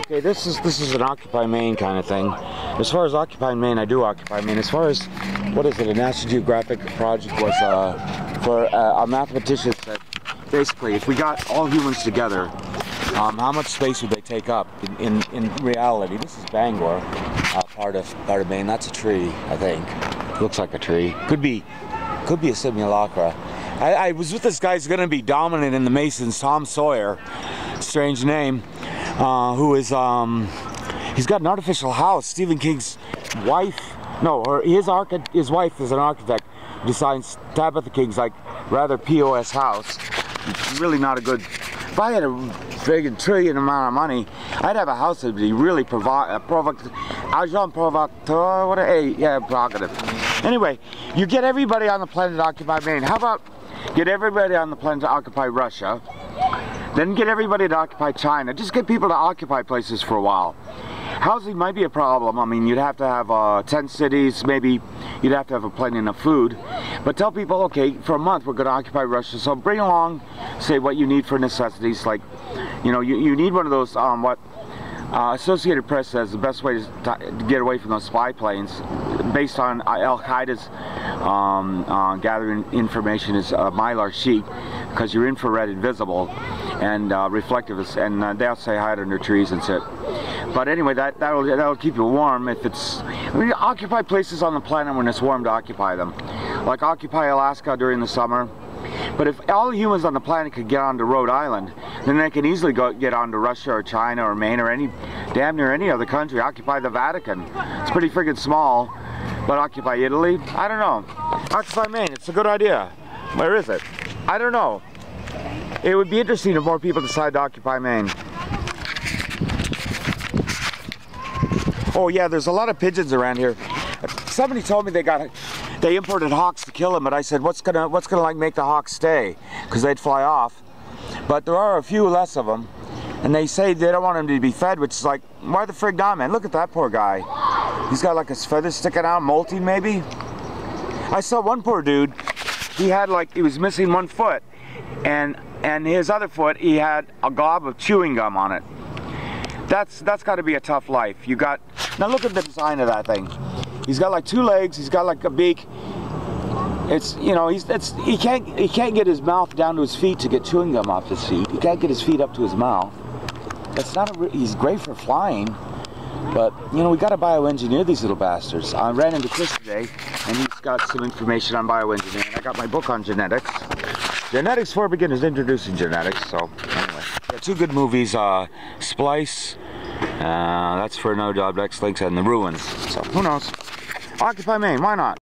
Okay, this is this is an Occupy Maine kind of thing. As far as Occupy Maine, I do Occupy Maine. As far as what is it? A National Geographic project was uh, for uh, a mathematician said basically if we got all humans together, um, how much space would they take up in, in, in reality? This is Bangor, uh, part of part of Maine. That's a tree, I think. Looks like a tree. Could be, could be a simulacra. I, I was with this guy who's going to be dominant in the Masons, Tom Sawyer, strange name, uh, who is um, he's got an artificial house. Stephen King's wife, no, or his archi- his wife is an architect. Designs Tabitha King's like rather POS house. It's really not a good. If I had a friggin' trillion amount of money, I'd have a house that would be really uh, provocative. Agent provocateur, what a, hey, yeah, provocative. Anyway, you get everybody on the planet to occupy Maine. How about get everybody on the planet to occupy Russia? Then get everybody to occupy China. Just get people to occupy places for a while. Housing might be a problem. I mean, you'd have to have uh, 10 cities, maybe you'd have to have a plenty enough food. But tell people, okay, for a month we're going to occupy Russia. So bring along, say, what you need for necessities. Like, you know, you, you need one of those, um, what uh, Associated Press says the best way to, to, get away from those spy planes, based on Al Qaeda's um, uh, gathering information, is a mylar sheet because you're infrared invisible and uh, reflective, and uh, they'll say hide under trees and sit. But anyway, that that'll that'll keep you warm if it's. I mean, occupy places on the planet when it's warm to occupy them, like occupy Alaska during the summer. But if all humans on the planet could get onto Rhode Island, then they can easily go get onto Russia or China or Maine or any damn near any other country. Occupy the Vatican. It's pretty friggin' small, but occupy Italy? I don't know. Occupy Maine. It's a good idea. Where is it? I don't know. It would be interesting if more people decide to occupy Maine. Oh yeah, there's a lot of pigeons around here. Somebody told me they got they imported hawks to kill them, but I said, what's gonna what's gonna like make the hawks stay? Because they'd fly off. But there are a few less of them, and they say they don't want them to be fed, which is like, why the frig not, man? Look at that poor guy. He's got like his feathers sticking out, molting maybe. I saw one poor dude. He had like he was missing one foot, and and his other foot he had a glob of chewing gum on it. That's that's got to be a tough life. You got now look at the design of that thing. He's got like two legs. He's got like a beak. It's you know he's that's he can't he can't get his mouth down to his feet to get chewing gum off his feet. He can't get his feet up to his mouth. That's not a he's great for flying, but you know we got to bioengineer these little bastards. I ran into Chris today, and he's got some information on bioengineering. I got my book on genetics. Genetics for Beginners, introducing genetics. So anyway, two good movies. Uh, Splice. Uh, that's for No Job X Links and The Ruins. So who knows? Occupy Maine, why not?